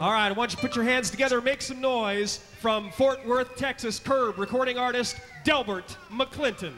All right, I want you to put your hands together, make some noise from Fort Worth, Texas, Curb recording artist Delbert McClinton.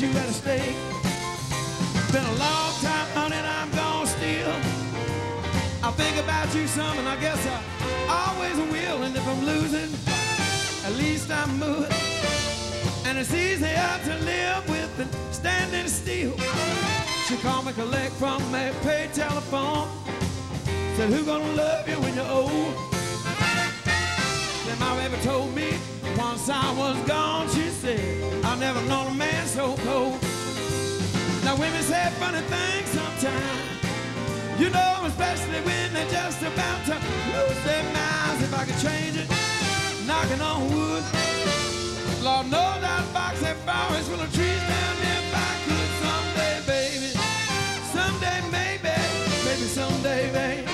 You had stayed. Been a long time, honey, and I'm gone still. I think about you some, and I guess I always will. And if I'm losing, at least I'm moving. And it's easier to live with than standing still. She called me collect from a pay telephone. Said, who gonna love you when you're old? Then my baby told me once I was gone, she said, I've never known a man so cold. Now women say funny things sometimes. You know, especially when they're just about to lose their minds. If I could change it, knocking on wood. Lord knows that box that forest full of trees down there. If I could someday, baby, someday, maybe, maybe someday.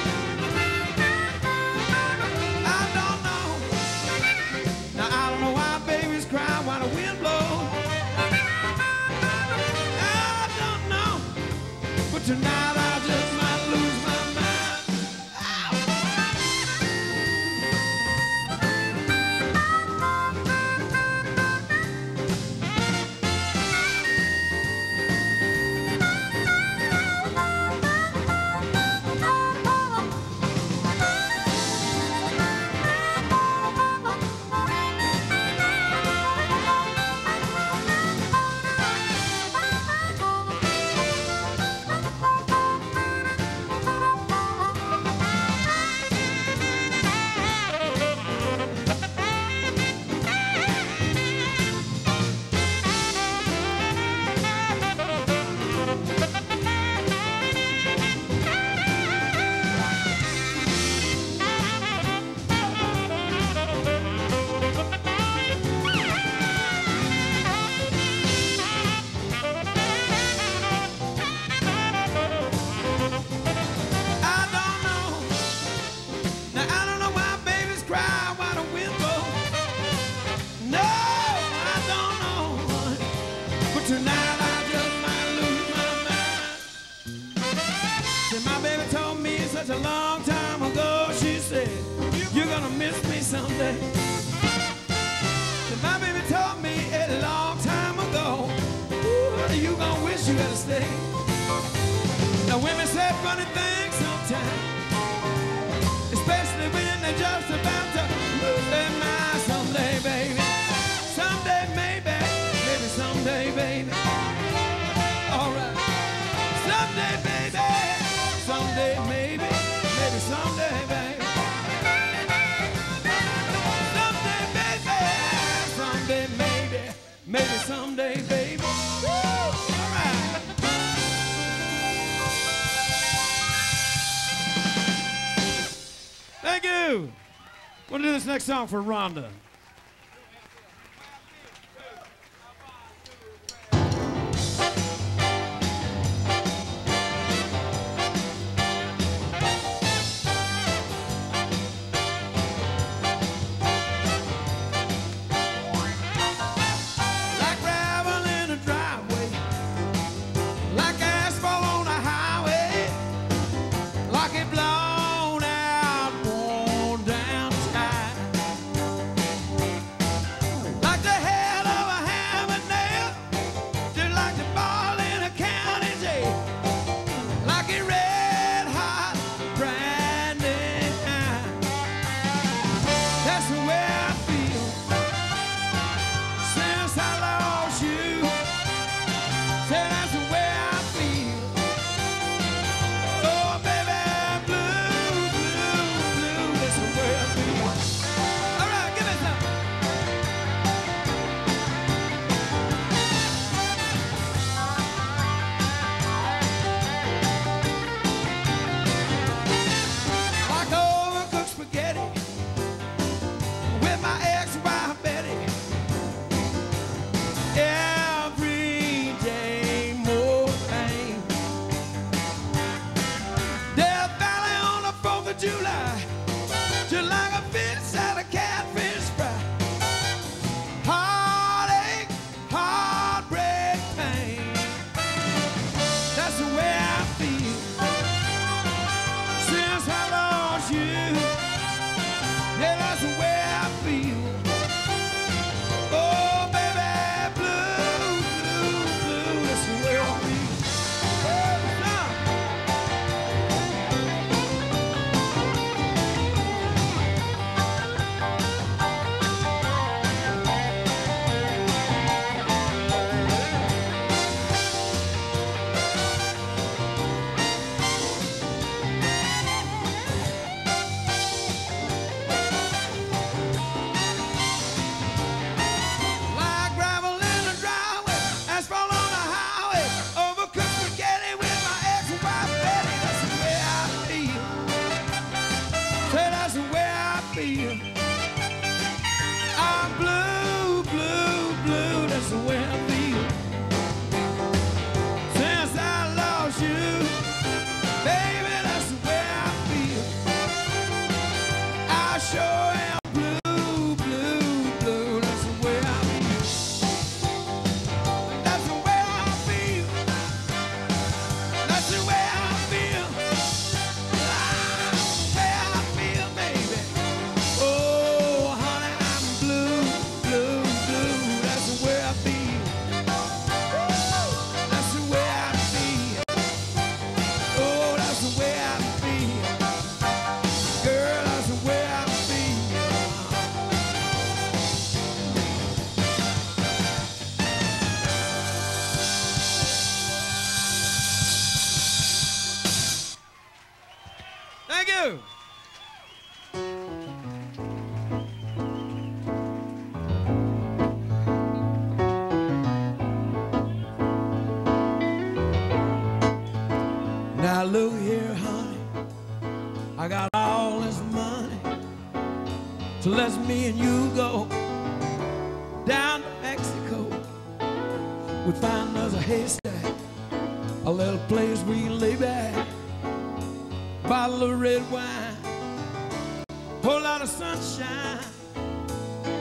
Tonight song for Rhonda.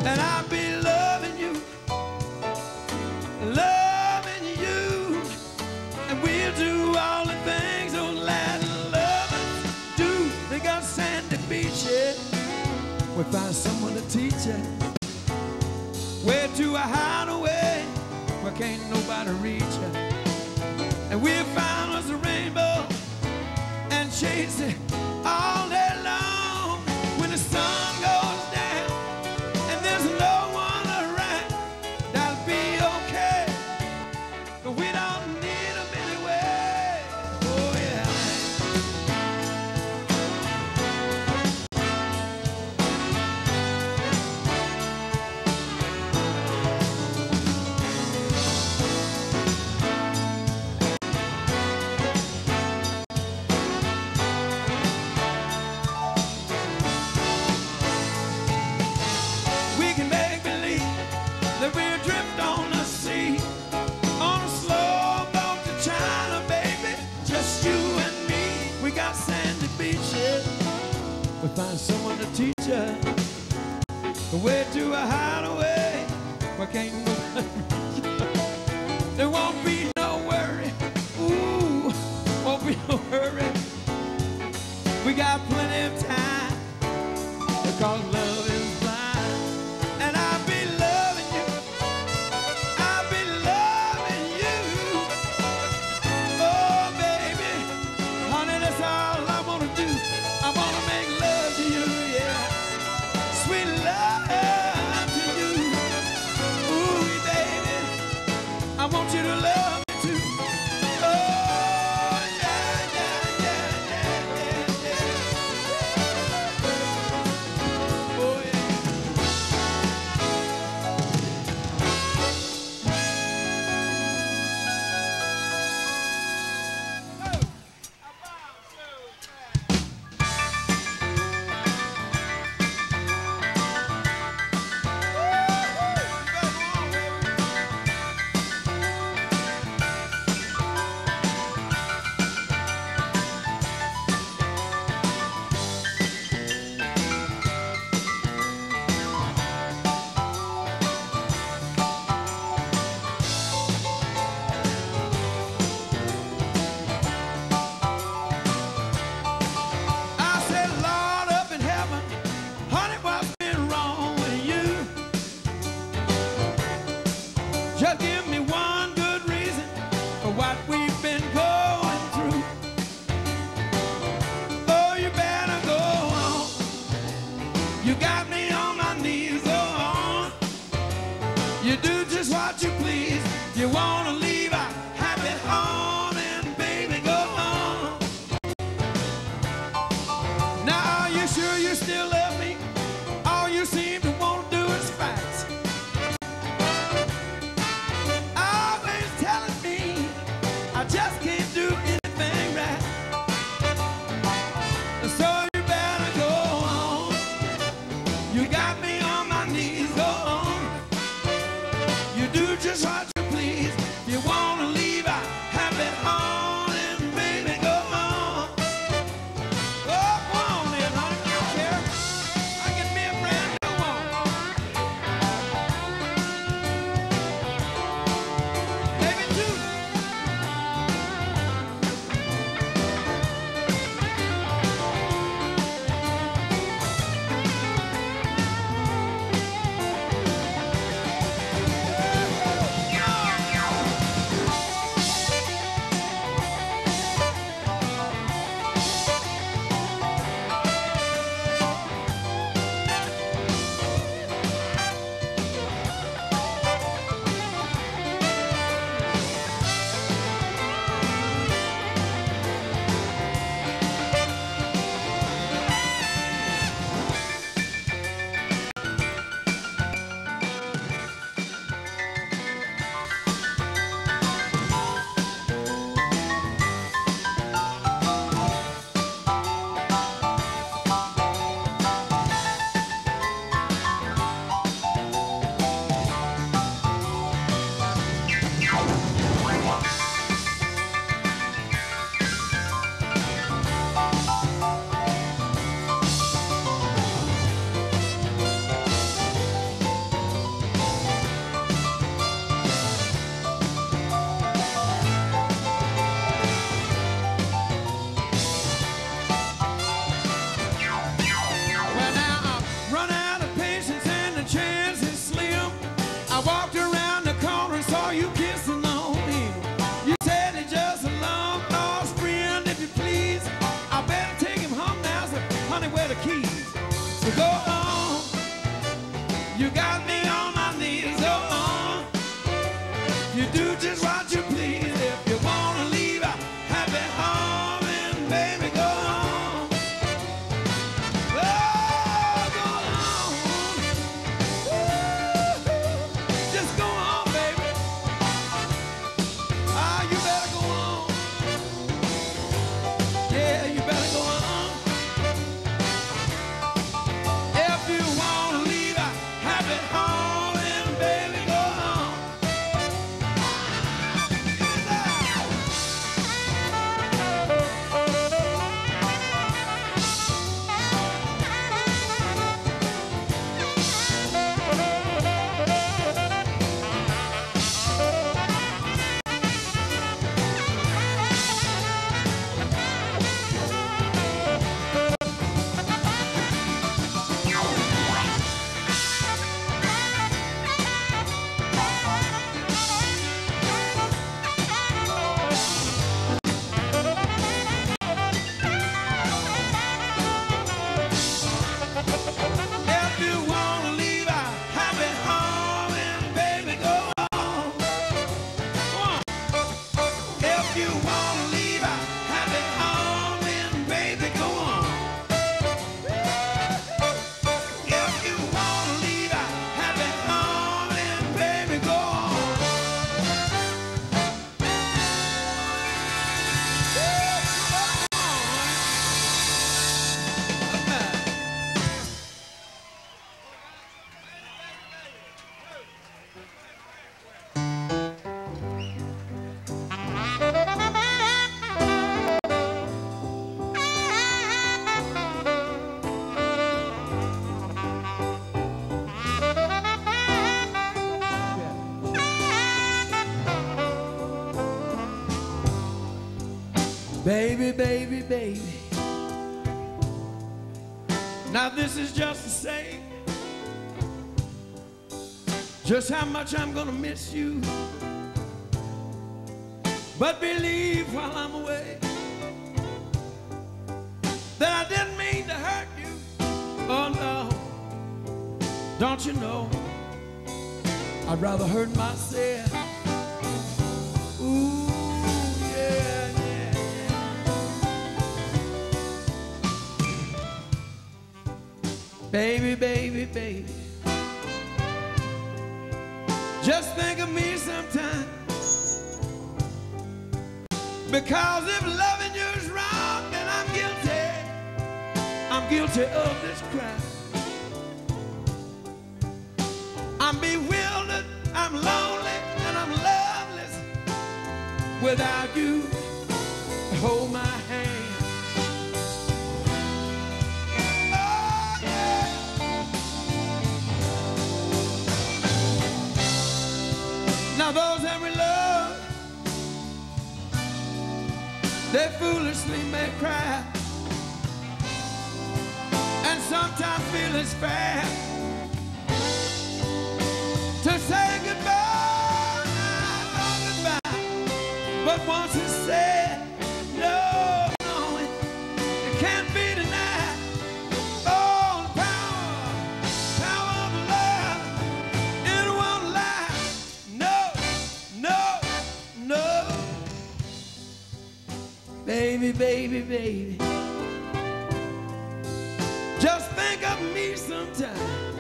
and I'll be loving you, loving you, and we'll do all the things Latin lovers do. We find someone to teach. Where where can't nobody reach. And we'll find us a rainbow and chase it. Baby, baby, baby. Now this is just to say just how much I'm gonna miss you. But believe while I'm away that I didn't mean to hurt you. Oh no, don't you know? I'd rather hurt myself. Baby, baby, baby. Just think of me sometimes. Because if loving you is wrong, then I'm guilty. I'm guilty of this crime. I'm bewildered, I'm lonely, and I'm loveless without you. Hold my they foolishly may cry, and sometimes feel it's fair to say goodbye, goodbye. But once it's said, Baby, baby. Just think of me sometime.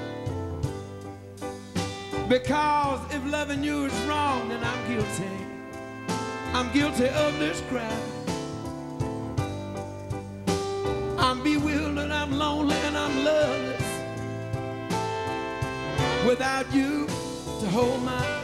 Because if loving you is wrong, then I'm guilty. I'm guilty of this crime. I'm bewildered, I'm lonely, and I'm loveless. Without you to hold my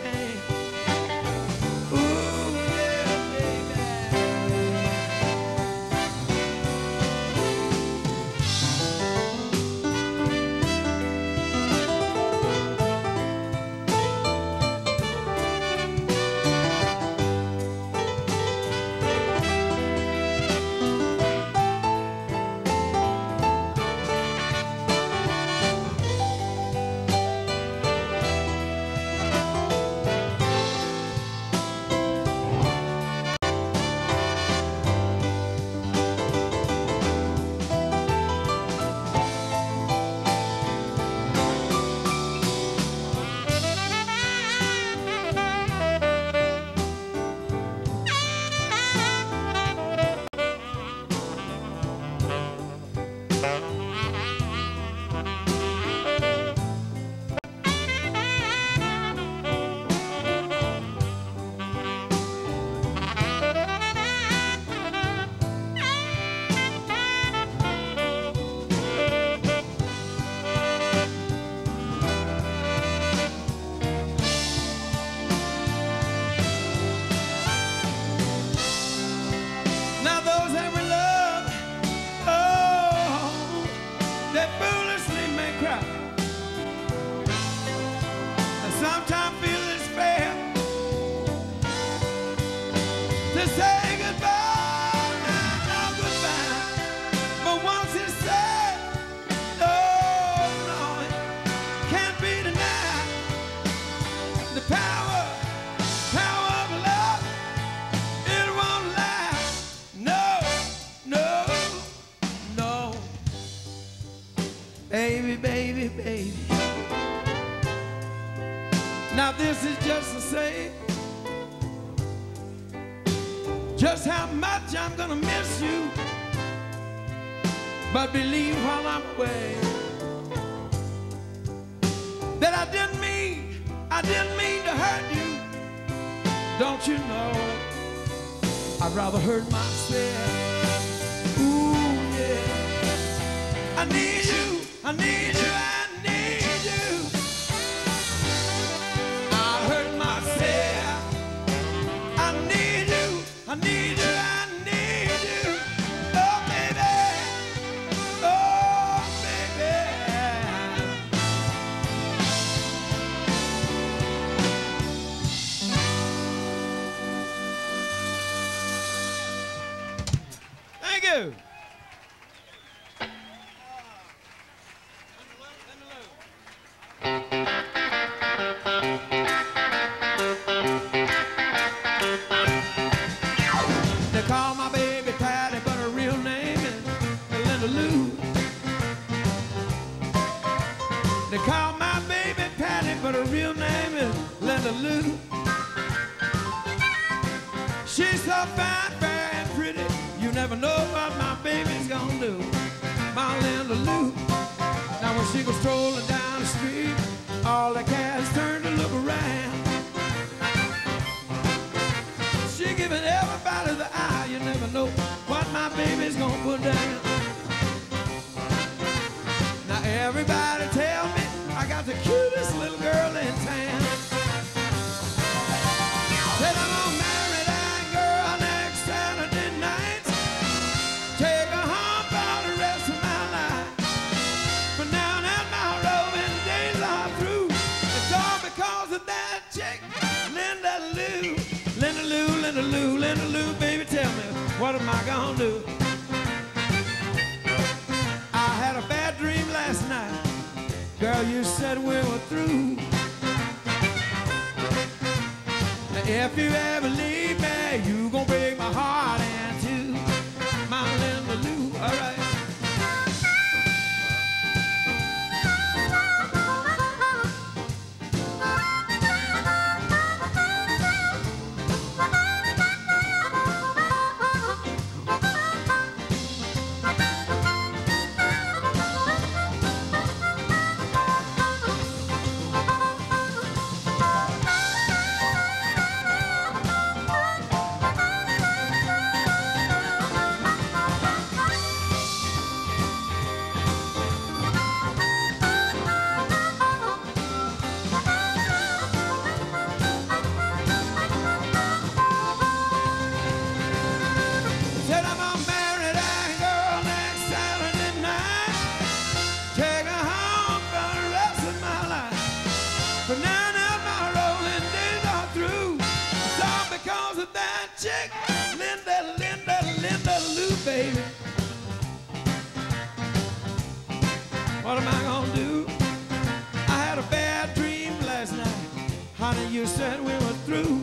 to say you said we were through.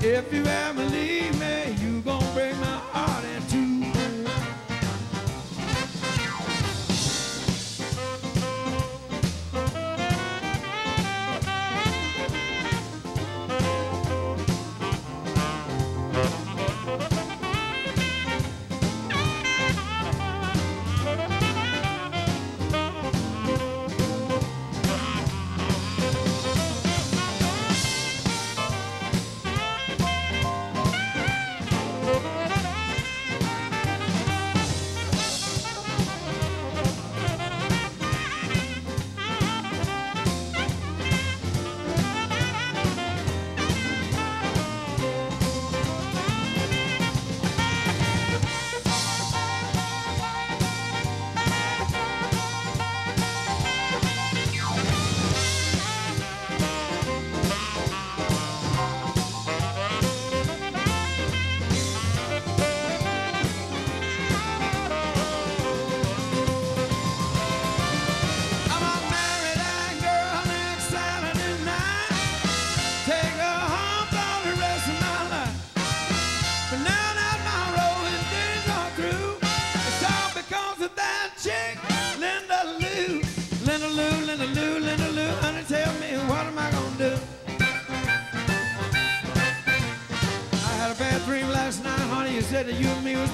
If you ever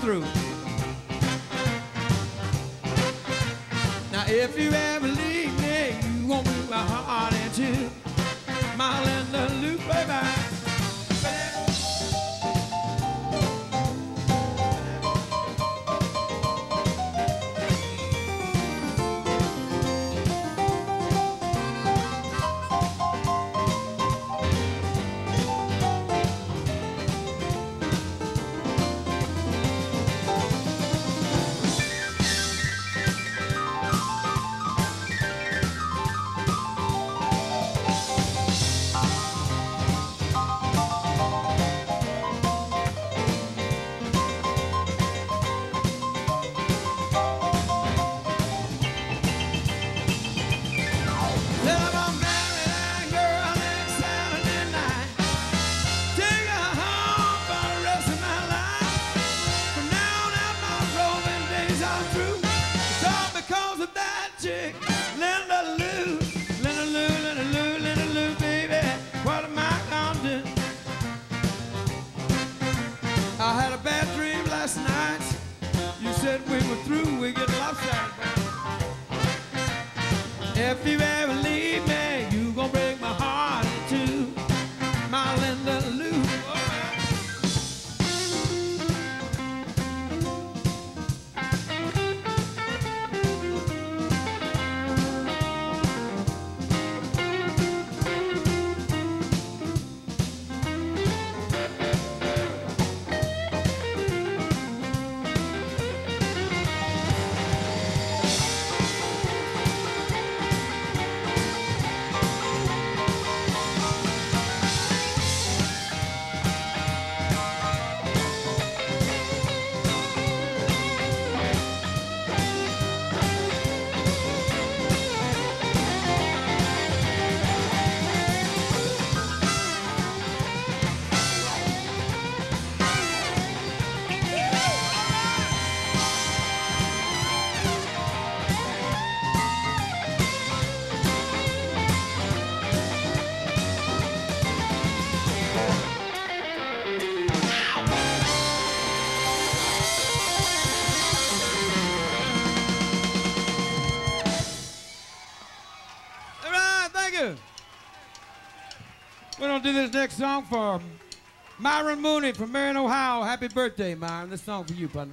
through. next song for Myron Mooney from Marion, Ohio. Happy birthday, Myron. This song for you, buddy.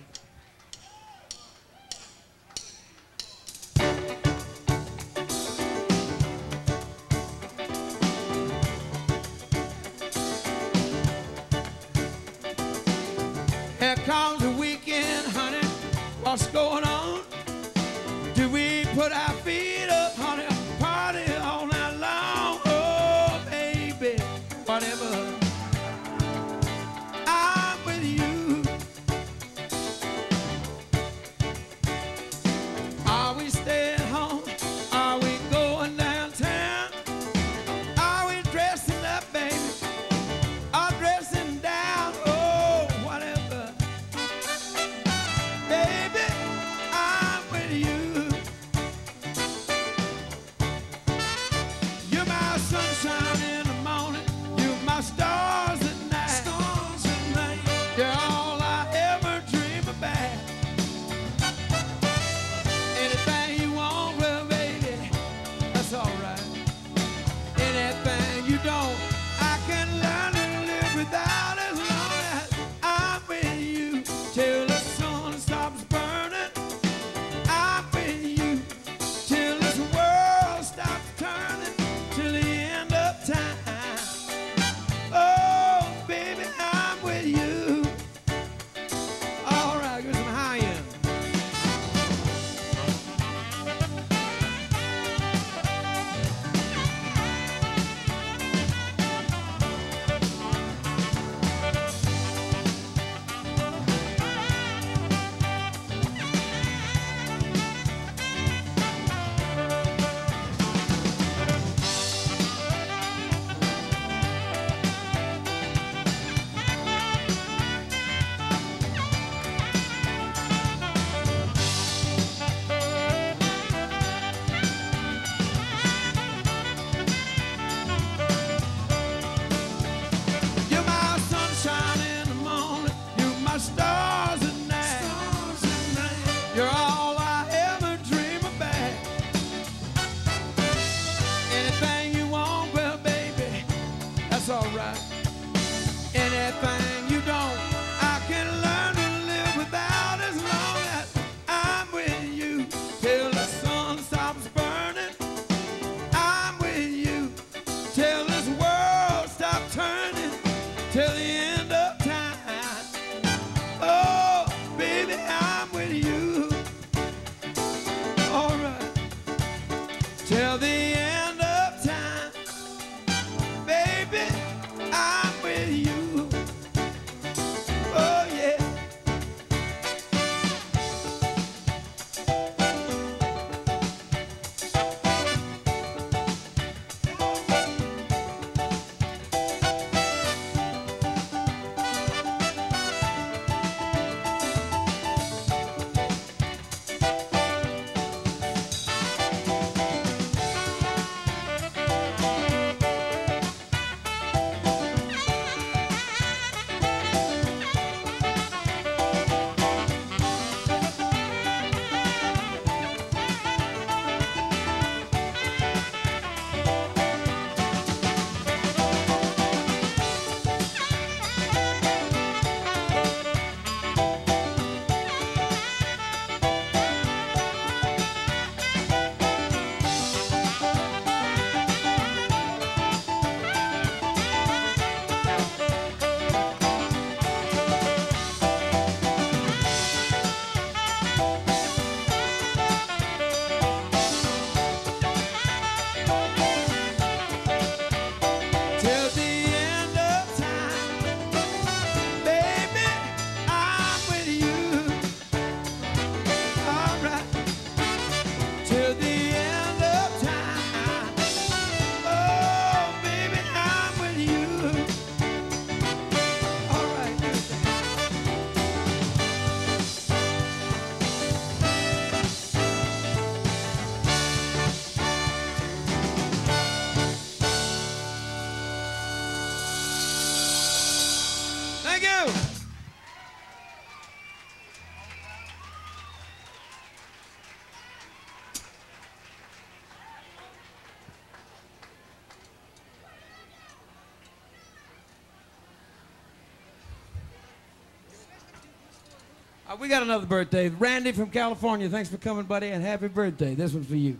we got another birthday. Randy from California, thanks for coming, buddy, and happy birthday. This one's for you.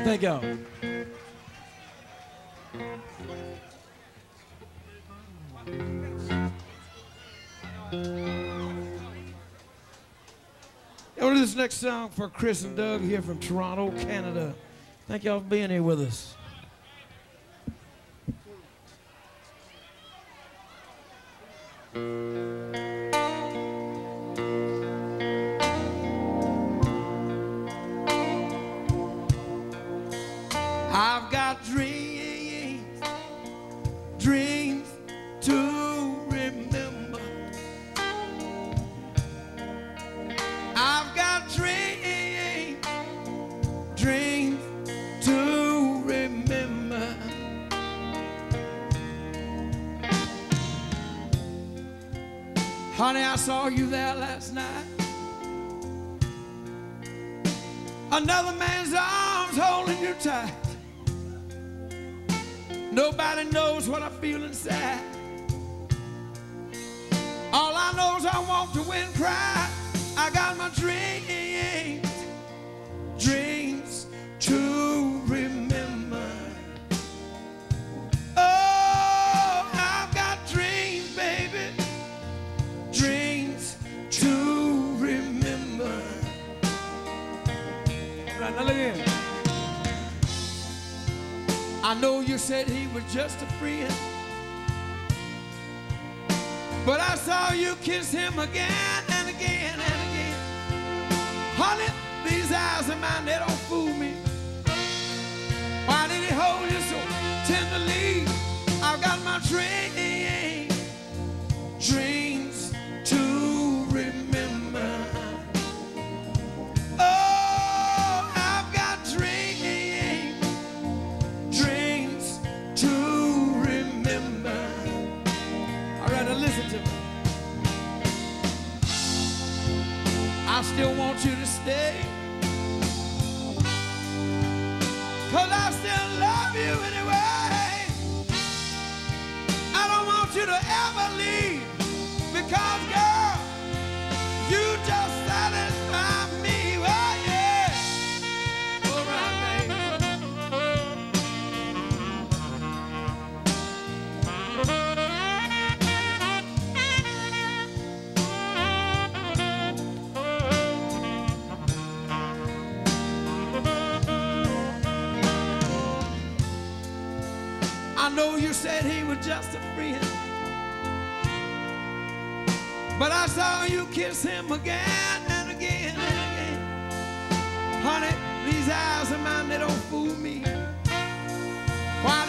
right, thank y'all. We'll do this next song for Chris and Doug here from Toronto, Canada. Thank y'all for being here with us. I still want you to stay. Cause I still love you anyway. I don't want you to ever leave because, girl. said he was just a friend, But I saw you kiss him again and again and again. Honey, these eyes of mine, they don't fool me. Why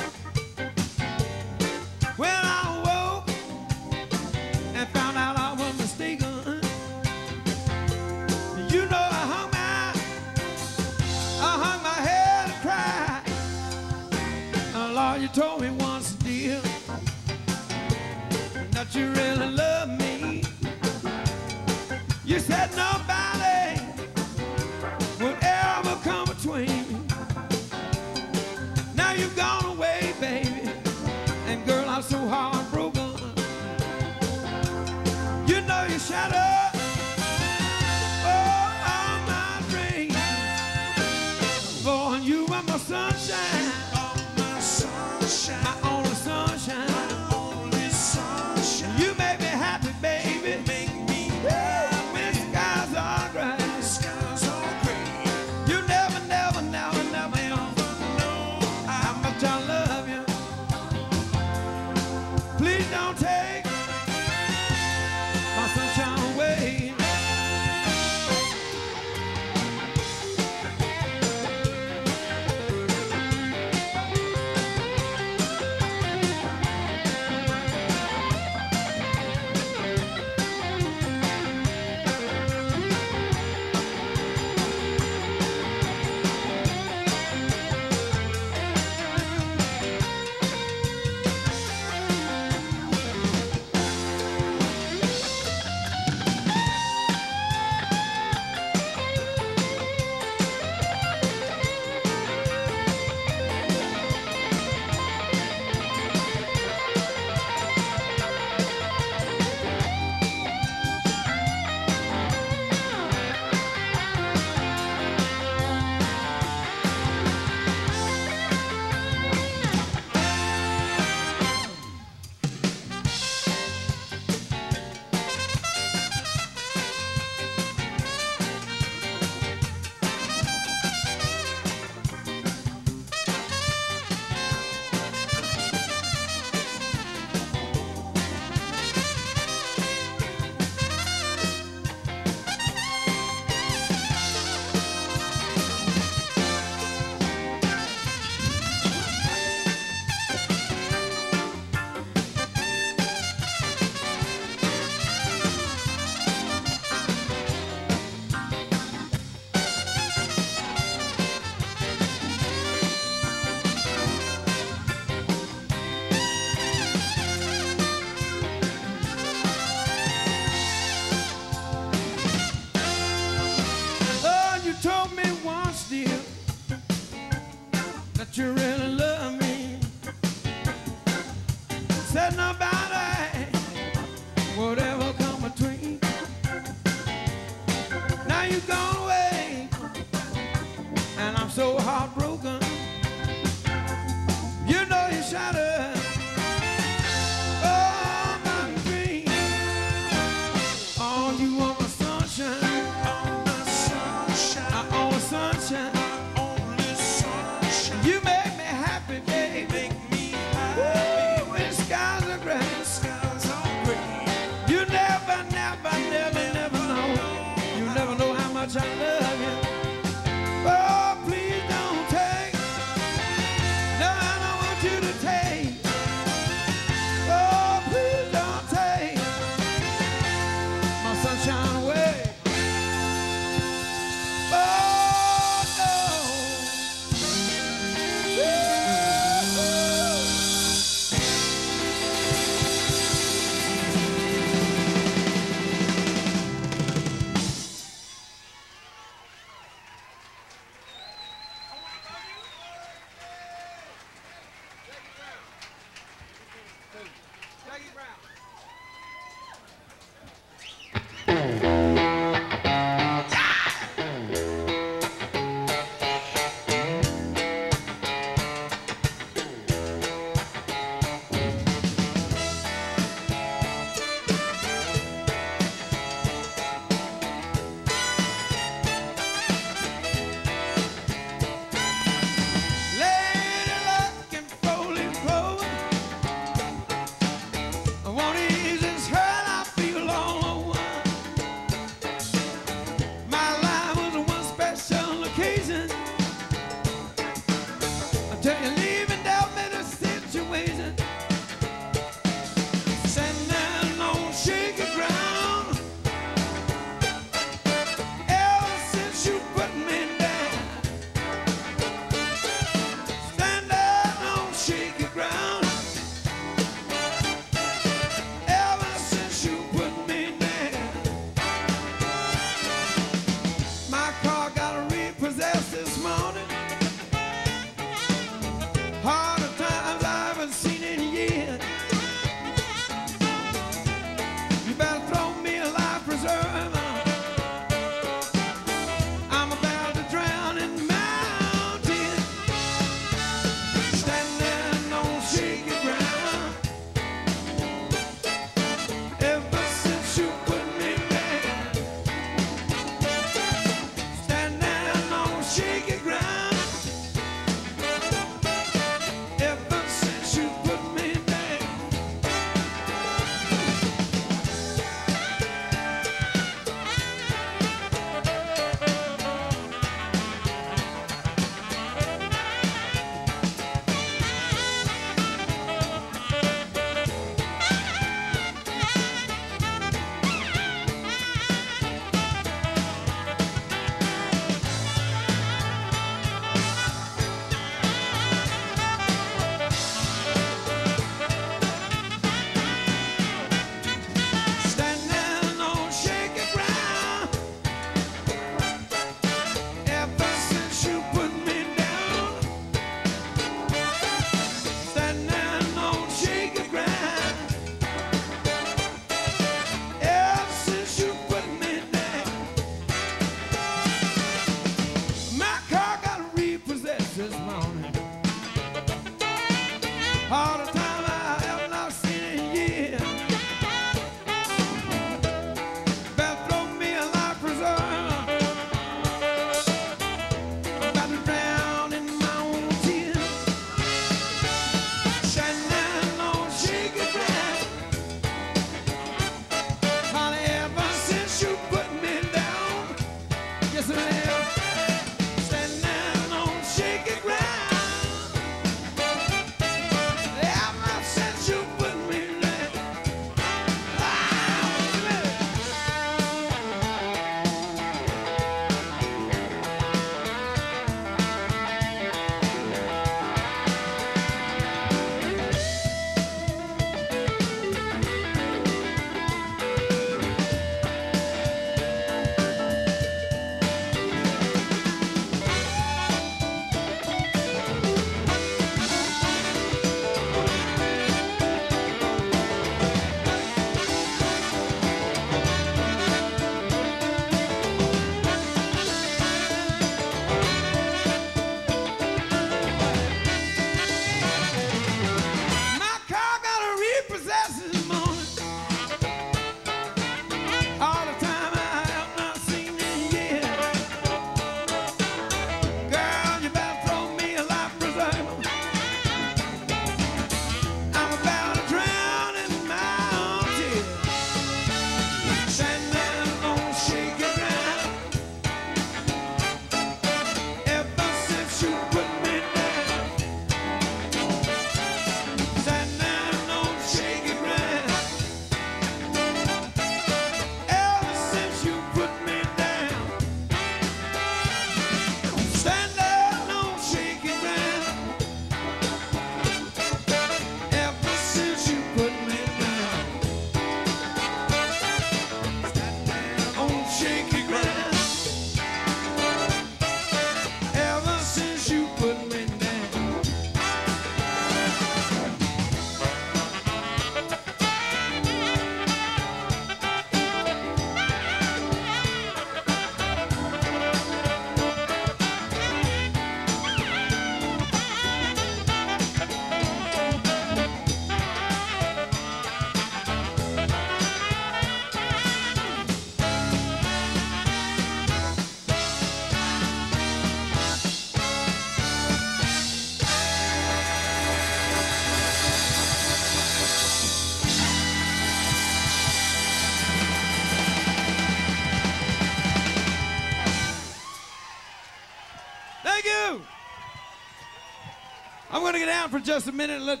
Get down for just a minute let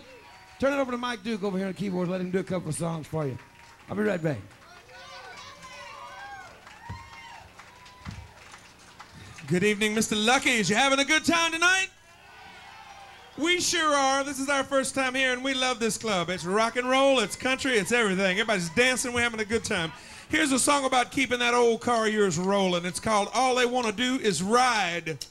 turn it over to Mike Duke over here on the keyboards. Let him do a couple of songs for you. I'll be right back. Good evening, Mr. Lucky. Is you having a good time tonight? We sure are. This is our first time here, and we love this club. It's rock and roll, it's country, it's everything. Everybody's dancing, we're having a good time. Here's a song about keeping that old car of yours rolling. It's called All They Want to Do Is Ride.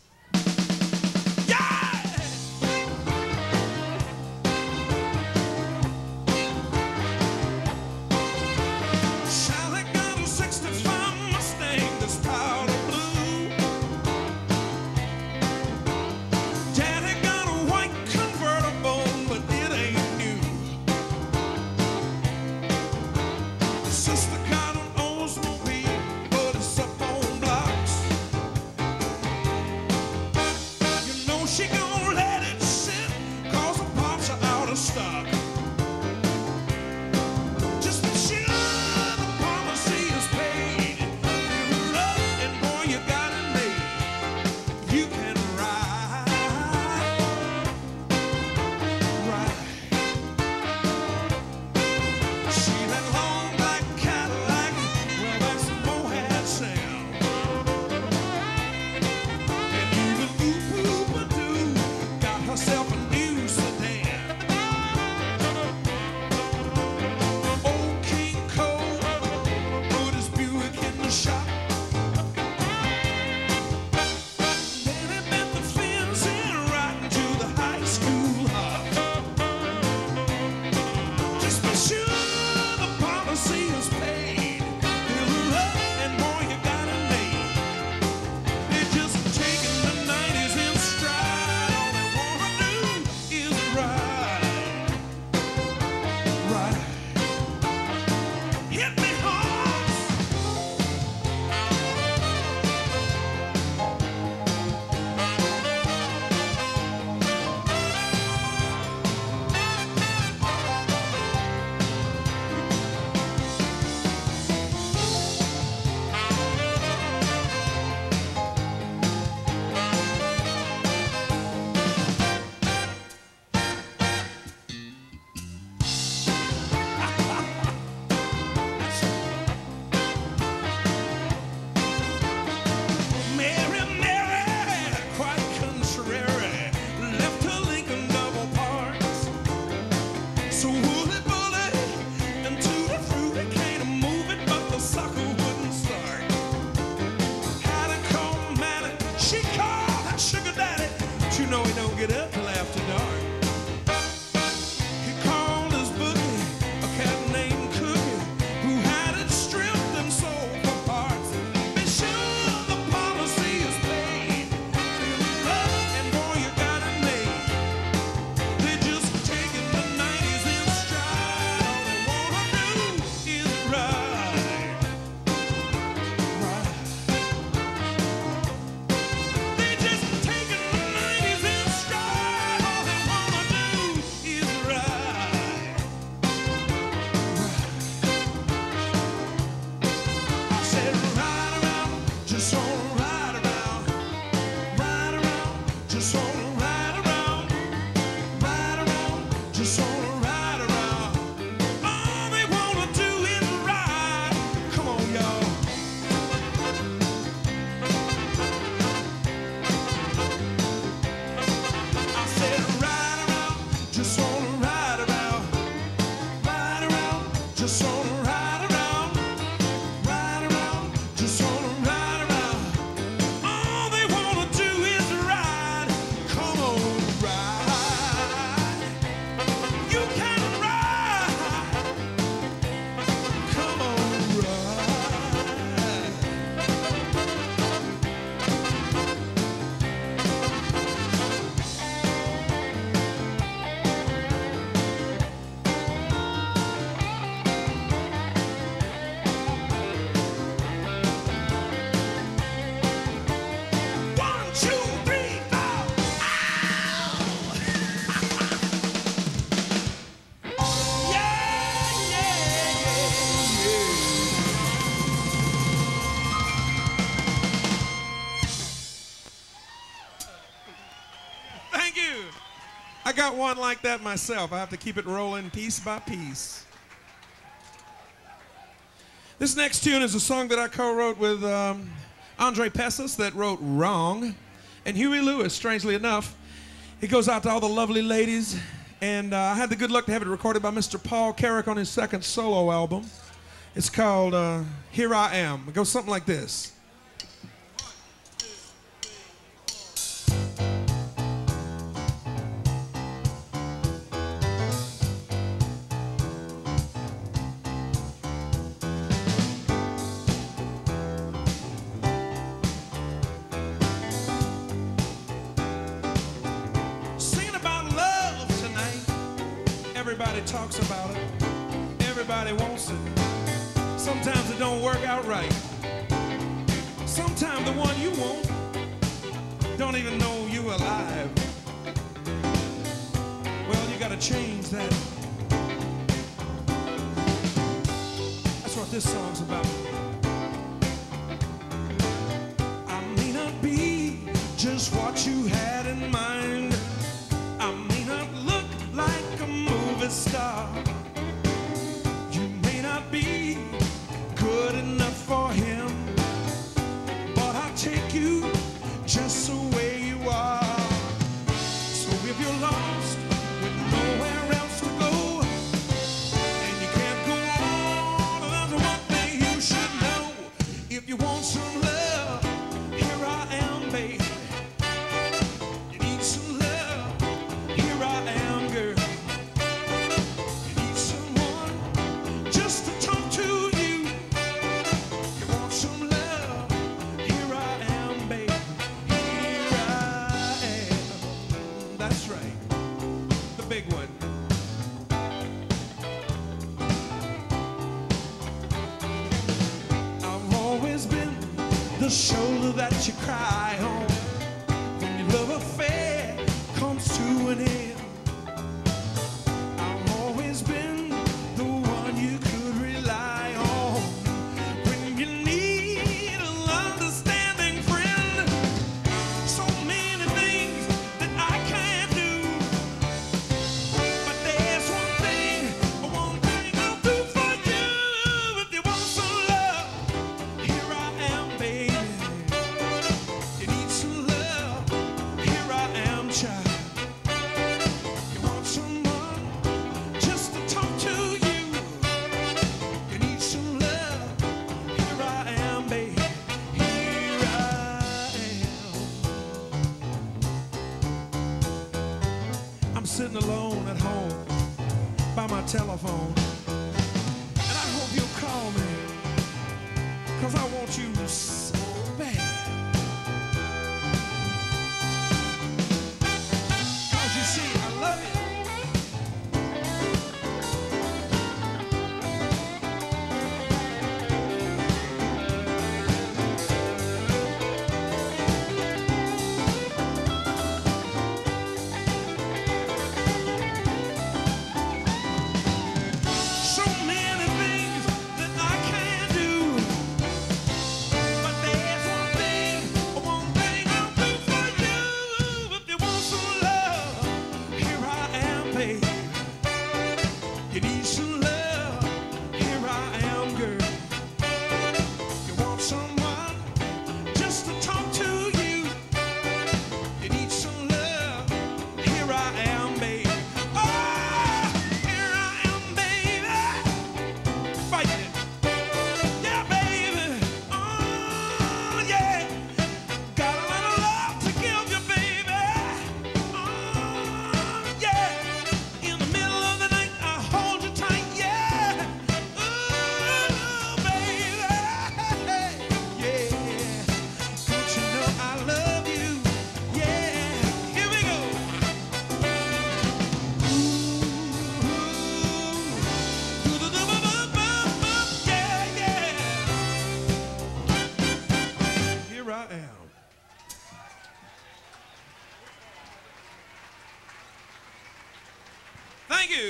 got one like that myself. I have to keep it rolling piece by piece. This next tune is a song that I co wrote with um, Andre Pessis that wrote Wrong. And Huey Lewis, strangely enough, it goes out to all the lovely ladies. And uh, I had the good luck to have it recorded by Mr. Paul Carrack on his second solo album. It's called uh, Here I Am. It goes something like this. just what you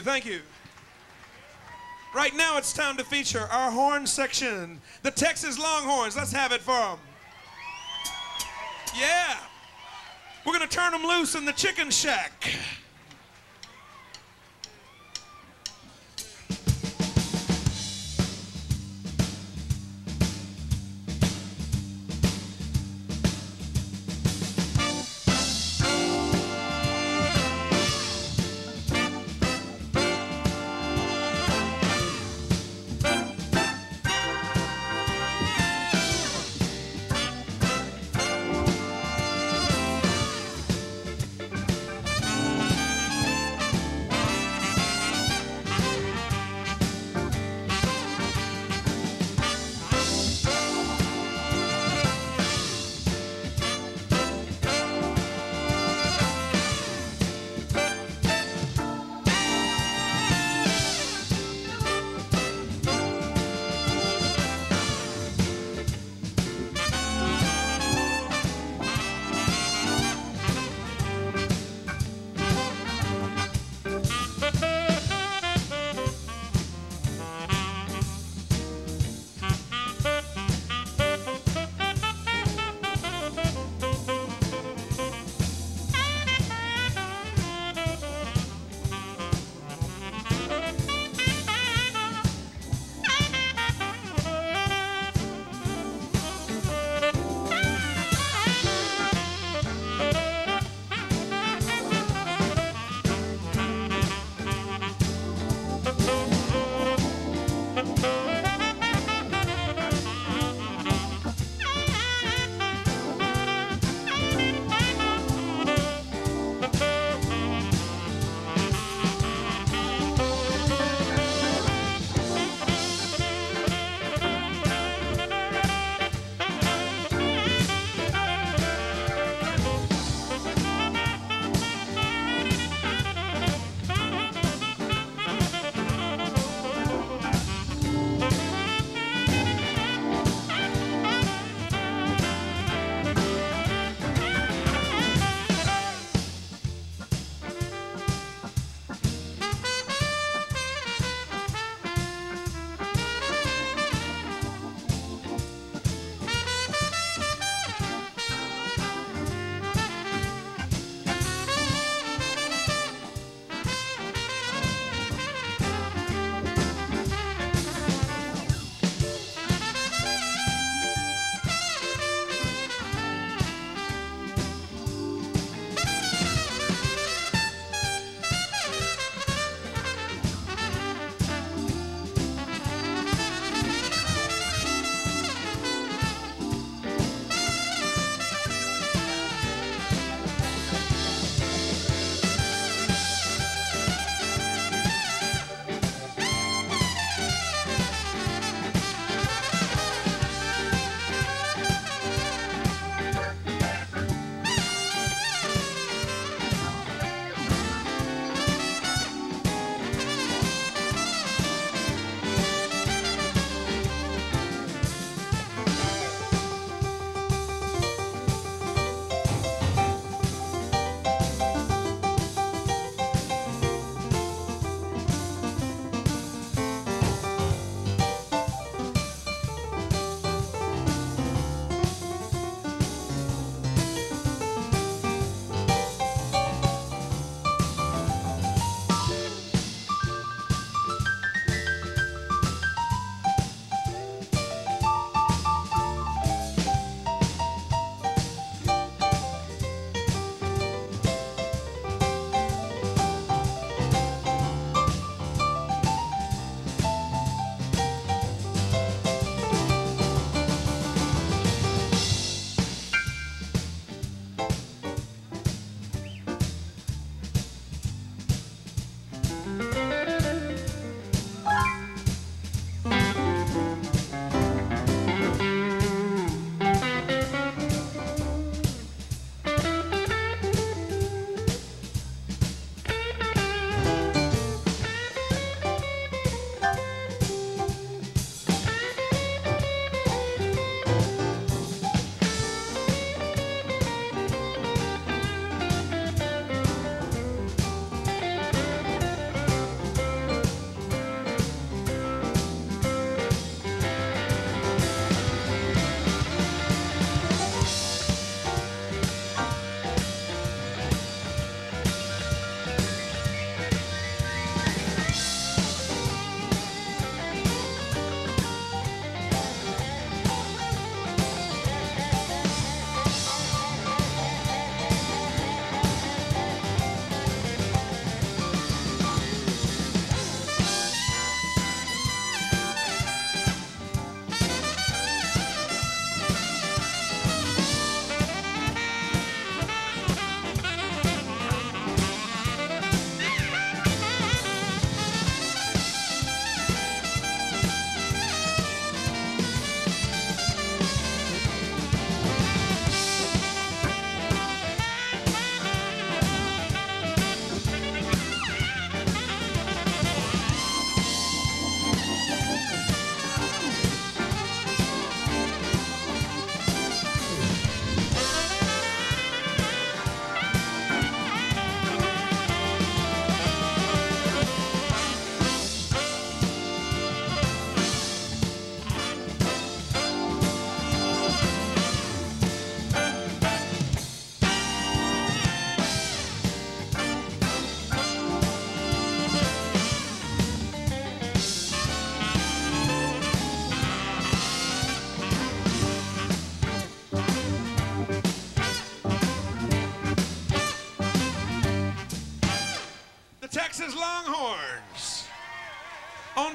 Thank you. Right now, it's time to feature our horn section, the Texas Longhorns. Let's have it for them. Yeah. We're going to turn them loose in the chicken shack.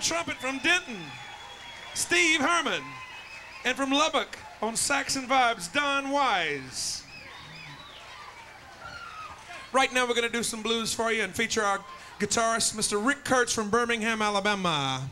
Trumpet from Denton, Steve Herman. And from Lubbock, on sax and vibes, Don Wise. Right now, we're going to do some blues for you and feature our guitarist, Mr. Rick Kurtz from Birmingham, Alabama.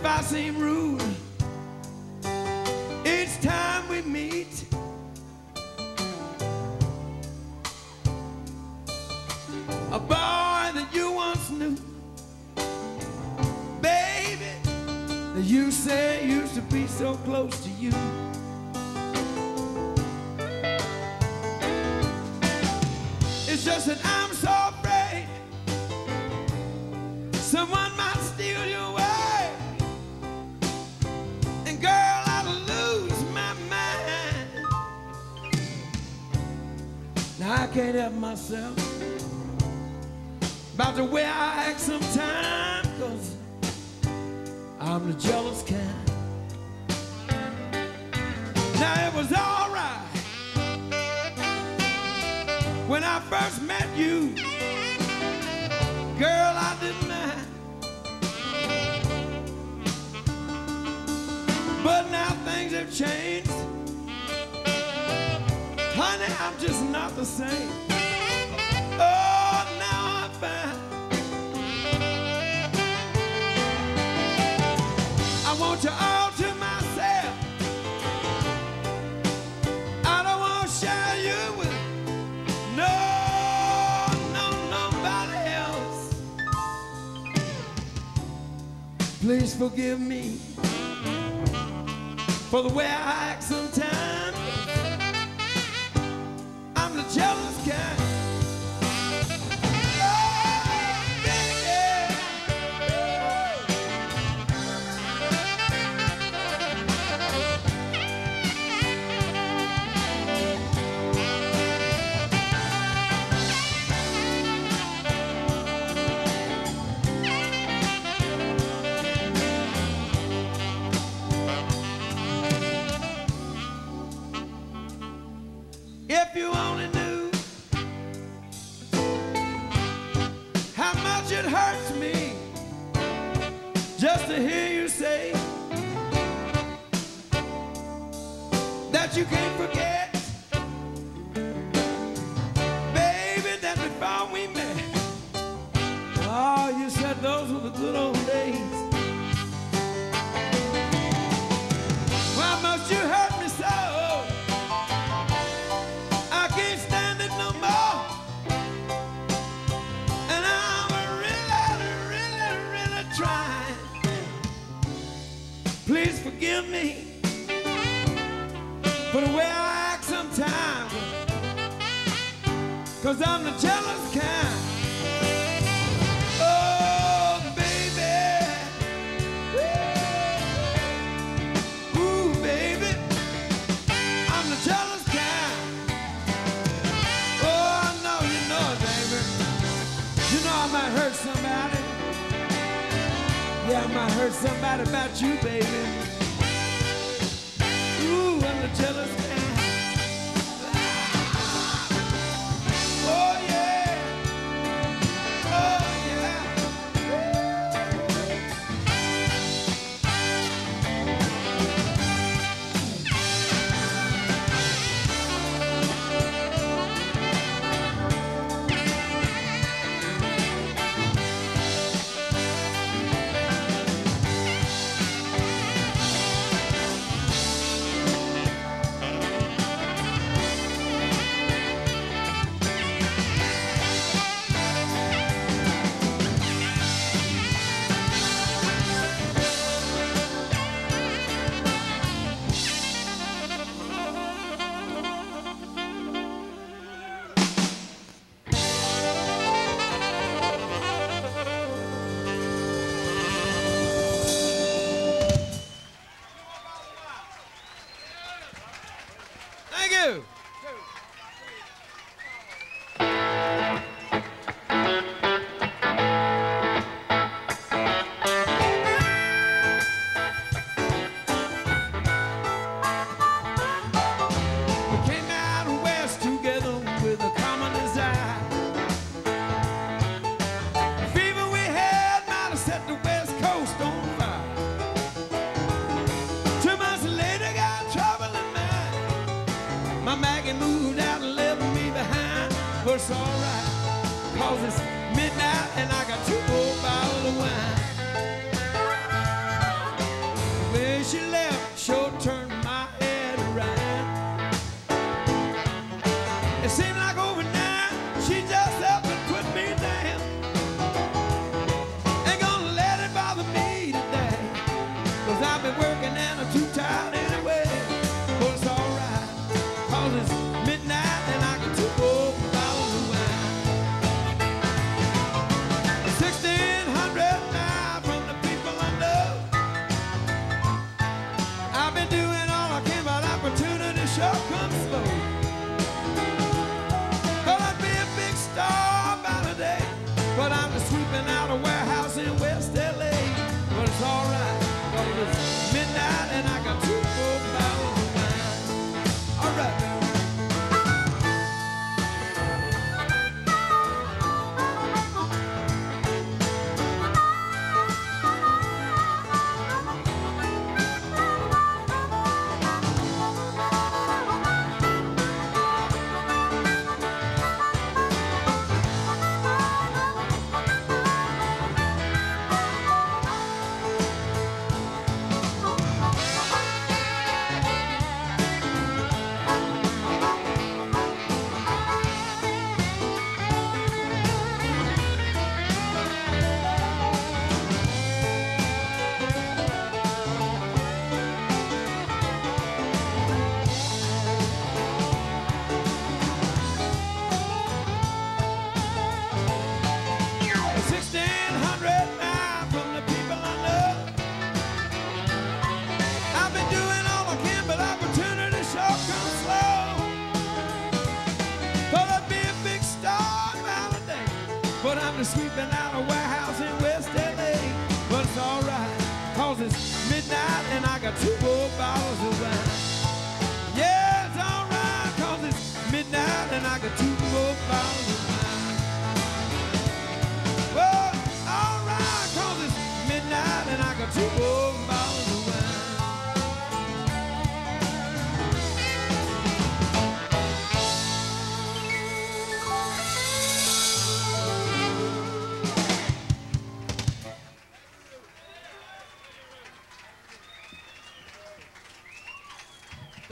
If I seem rude each time we meet. A boy that you once knew, baby, that you say used to be so close to you. It's just that I'm so can't help myself about the way I act sometimes, cause I'm the jealous kind. Now it was alright when I first met you. Girl, I didn't mind. But now things have changed. Honey, I'm just not the same. Oh, now I'm. I want you all to myself. I don't want to share you with no, no, nobody else. Please forgive me for the way I act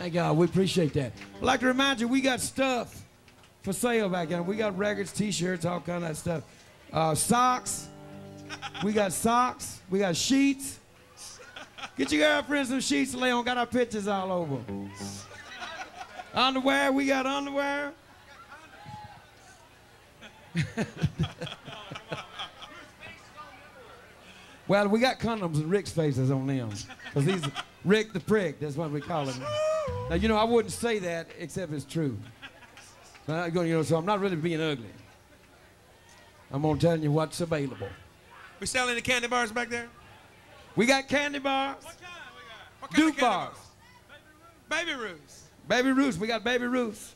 Thank God, we appreciate that. I'd like to remind you, we got stuff for sale back there. We got records, t-shirts, all kind of stuff. Uh, socks. We got socks. We got sheets. Get your girlfriend some sheets to lay on. Got our pictures all over. underwear, we got underwear. well, we got condoms and Rick's faces on them. Because he's Rick the prick, that's what we call him. Now, you know, I wouldn't say that except it's true. But, you know, so I'm not really being ugly. I'm going to tell you what's available. We selling the candy bars back there? We got candy bars. What kind we got? What Duke of candy bars. Baby Ruths. Baby Ruths. We got Baby Ruths.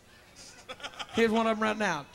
Here's one of them right now.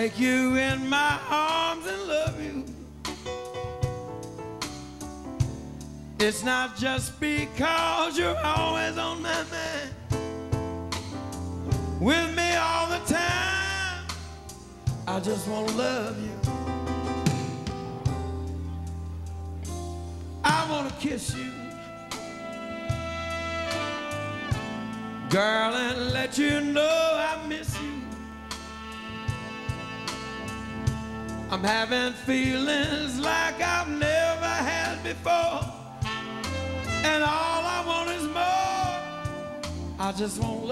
Take you in my arms and love you. It's not just because you're always on my mind. With me all the time. I just want to love you. I want to kiss you. I'm having feelings like I've never had before. And all I want is more. I just want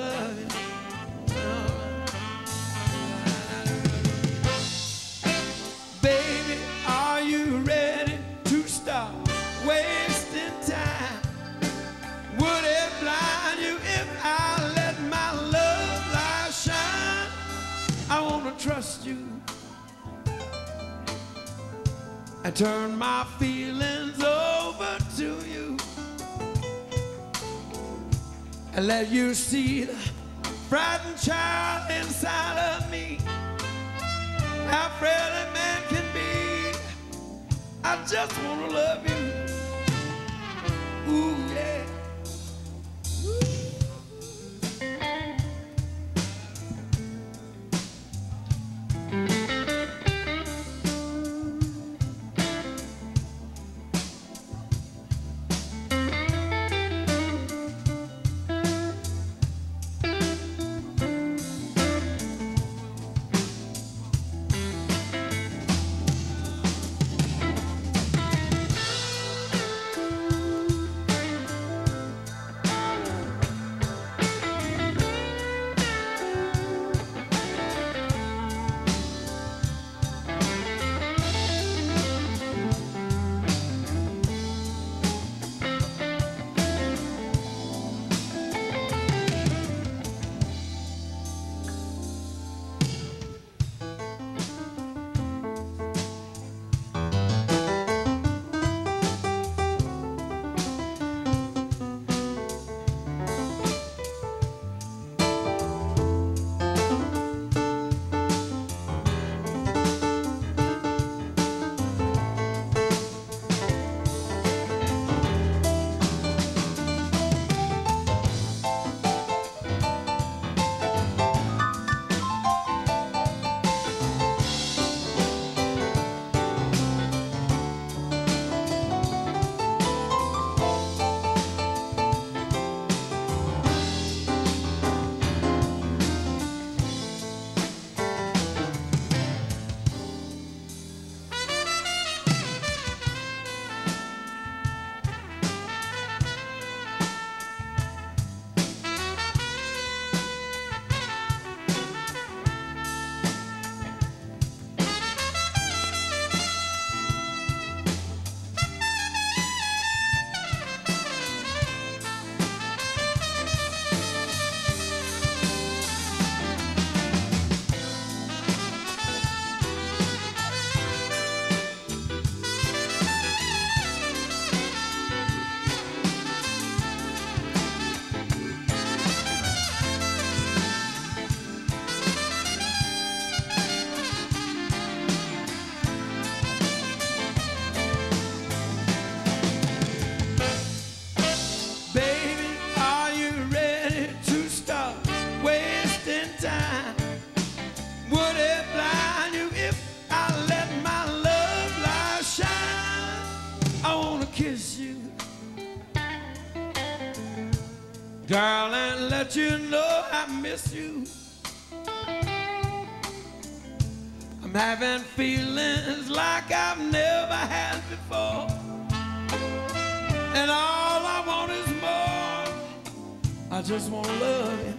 and you see the frightened child inside of me. How frail a man can be. I just want to love feelings like I've never had before. And all I want is more. I just want to love you.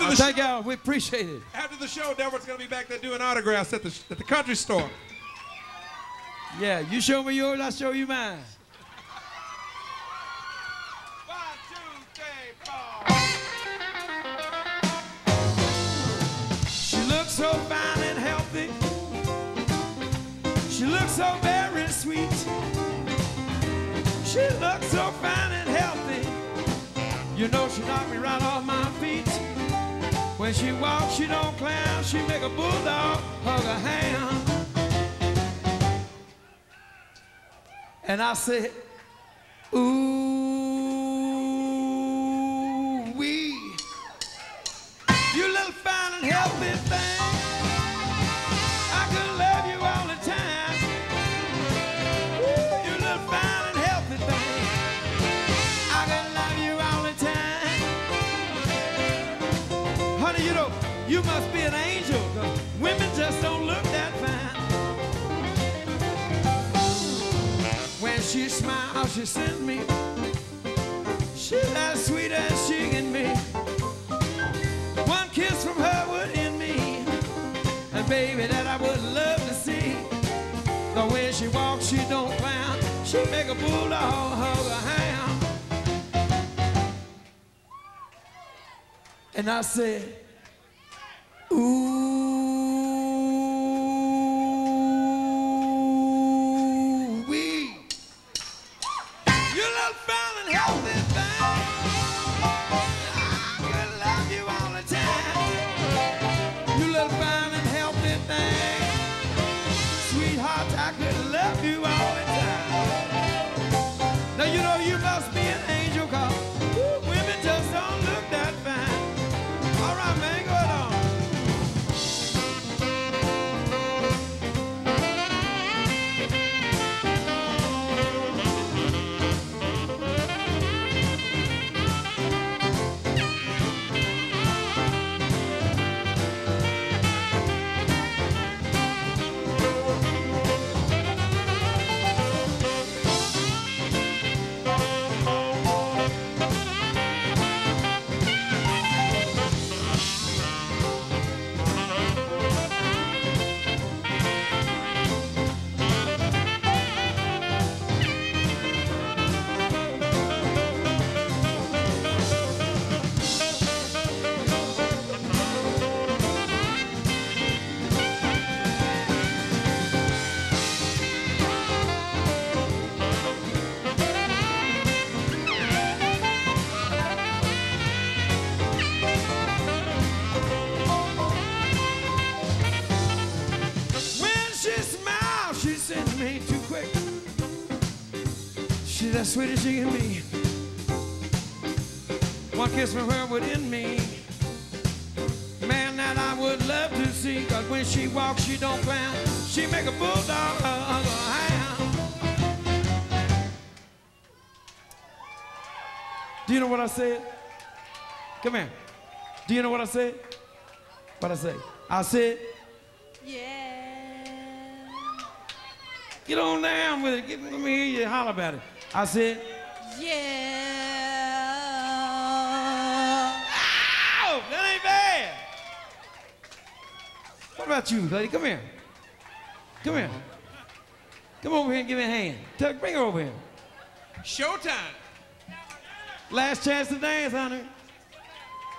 After the thank y'all. We appreciate it. After the show, Delbert's going to be back there doing autographs at the, at the country store. Yeah, you show me yours, i show you mine. And I said, as sweet as she can be. One kiss from her would end me. Man, that I would love to see. Cause when she walks, she don't clown. She make a bulldog a ham. Do you know what I said? Come here. Do you know what I said? What I say? I said, Yeah. Get on down with it. Get, let me hear you holler about it. I said, Yeah. Ow! That ain't bad. What about you, lady? Come here. Come here. Come over here and give me a hand. Tell, bring her over here. Showtime. Last chance to dance, honey.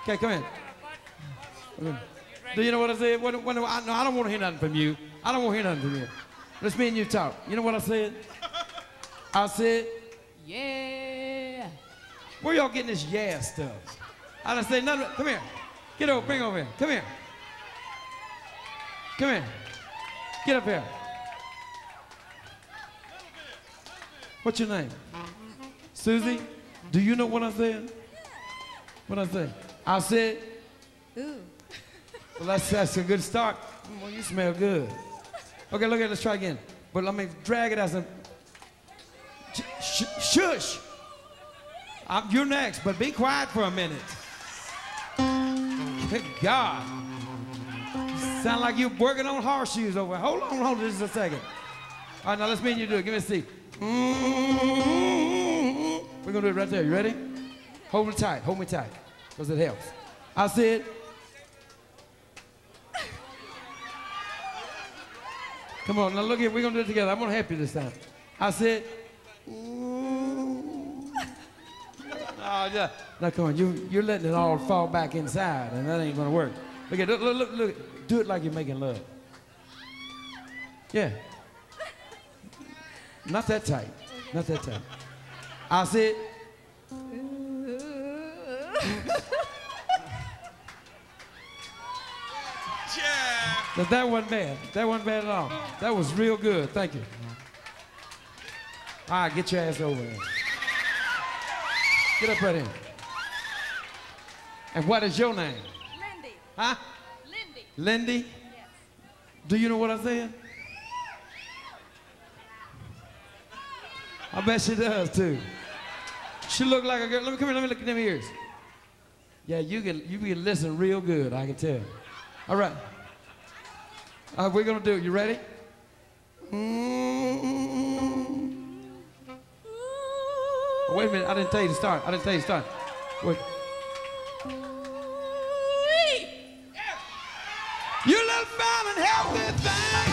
Okay, come in. Do you know what I said? What, what, I, no, I don't want to hear nothing from you. I don't want to hear nothing from you. Let's me and you talk. You know what I said? I said, Yeah. Where y'all getting this yeah stuff? I didn't say nothing. Come here. Get over. Bring over here. Come here. Come here. Get up here. What's your name? Susie? Do you know what I said? What I said? I said, Ooh. well, that's, that's a good start. Well, you smell good. Okay, look at it. Let's try again. But let me drag it as a. Sh- sh- shush. I'm, you're next, but be quiet for a minute. Good God. Sound like you're working on horseshoes over. Hold on, hold on just a second. All right, now let's me and you do it. Give me a C. We're gonna do it right there. You ready? Hold me tight. Hold me tight, because it helps. I said. Come on, now look here. We're gonna do it together. I'm gonna help you this time. I said. Oh, yeah. Now, come on, you, you're letting it all fall back inside, and that ain't gonna work. Look at, look, look, look, look. Do it like you're making love. Yeah. Not that tight. Not that tight. I said. yeah. That, that wasn't bad. That wasn't bad at all. That was real good. Thank you. All right, get your ass over here. Get up right here. And what is your name? Lindy. Huh? Lindy. Lindy? Yes. Do you know what I said? I bet she does too. She look like a girl. Let me come here. Let me look at them ears. Yeah, you can you can listen real good. I can tell. All right. All right, we're gonna do it. You ready? Mm -hmm. Oh, wait a minute, I didn't tell you to start. I didn't tell you to start. Wait. You little fine and healthy thing.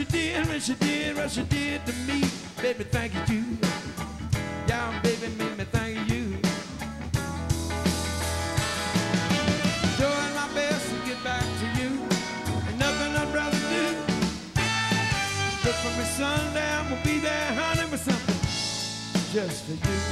she did, what she did, what she did to me. Baby, thank you. Yeah, baby, make me thank you. Doing my best to get back to you. And nothing I'd rather do. Look for me Sunday, I'm be there, honey, with something just for you.